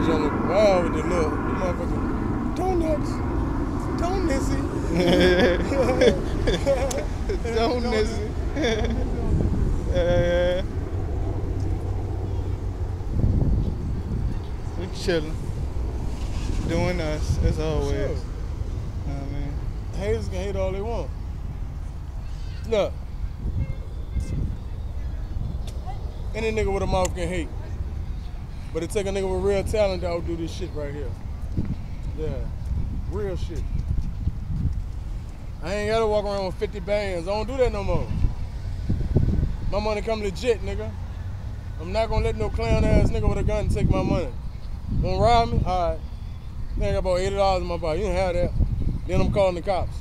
Elijah on the wall with the look. The motherfucker, donuts. Donutsi. Donuts. uh, we chilling. Doing us, as always. Sure. I mean? Haters can hate all they want. Look. Any nigga with a mouth can hate. But it take a nigga with real talent to do this shit right here. Yeah. Real shit. I ain't gotta walk around with 50 bands. I don't do that no more. My money come legit, nigga. I'm not gonna let no clown ass nigga with a gun take my money. Gonna rob me? Alright. I got about $80 in my pocket. You don't have that. Then I'm calling the cops.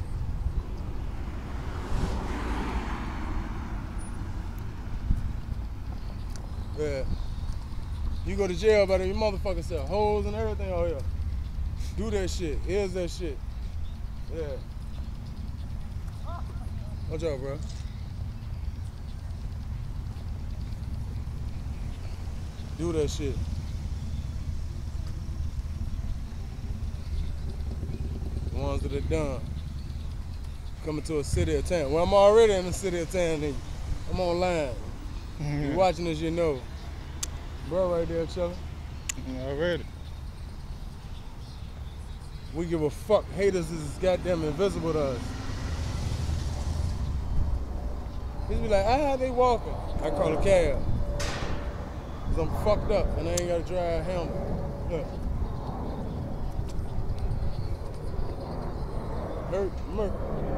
Yeah. You go to jail, but your motherfucker sell hoes and everything oh, out here. Do that shit. Here's that shit. Yeah. Watch out, bro. Do that shit. The ones that are done. Coming to a city or town. Well, I'm already in the city or town. I'm online. You watching this, you know. Bro, right there, chillin'. Already. We give a fuck. Haters is goddamn invisible to us. He's be like, ah, they walking. I call a cab. Cause I'm fucked up and I ain't gotta drive a helmet. Look. Hurt, murk.